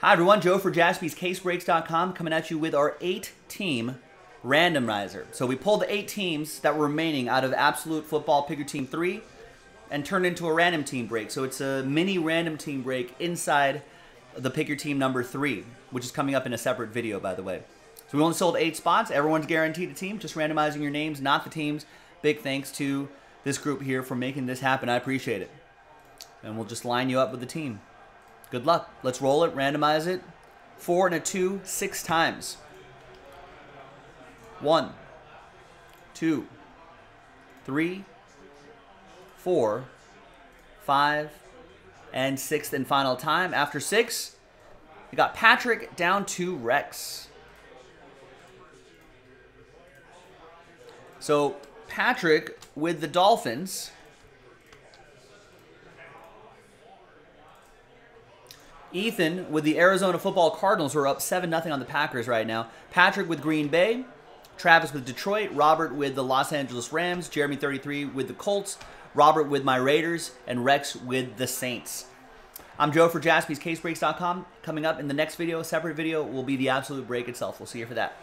Hi, everyone. Joe for jaspyscasebreaks.com coming at you with our eight team randomizer. So we pulled the eight teams that were remaining out of Absolute Football Pick Your Team 3 and turned into a random team break. So it's a mini random team break inside the Pick Your Team number 3, which is coming up in a separate video, by the way. So we only sold eight spots. Everyone's guaranteed a team. Just randomizing your names, not the teams. Big thanks to this group here for making this happen. I appreciate it. And we'll just line you up with the team. Good luck. Let's roll it, randomize it. Four and a two, six times. One, two, three, four, five, and sixth and final time. After six, we got Patrick down to Rex. So Patrick with the Dolphins Ethan with the Arizona Football Cardinals, who are up 7 0 on the Packers right now. Patrick with Green Bay. Travis with Detroit. Robert with the Los Angeles Rams. Jeremy 33 with the Colts. Robert with my Raiders. And Rex with the Saints. I'm Joe for jaspyscasebreaks.com. Coming up in the next video, a separate video, will be the absolute break itself. We'll see you for that.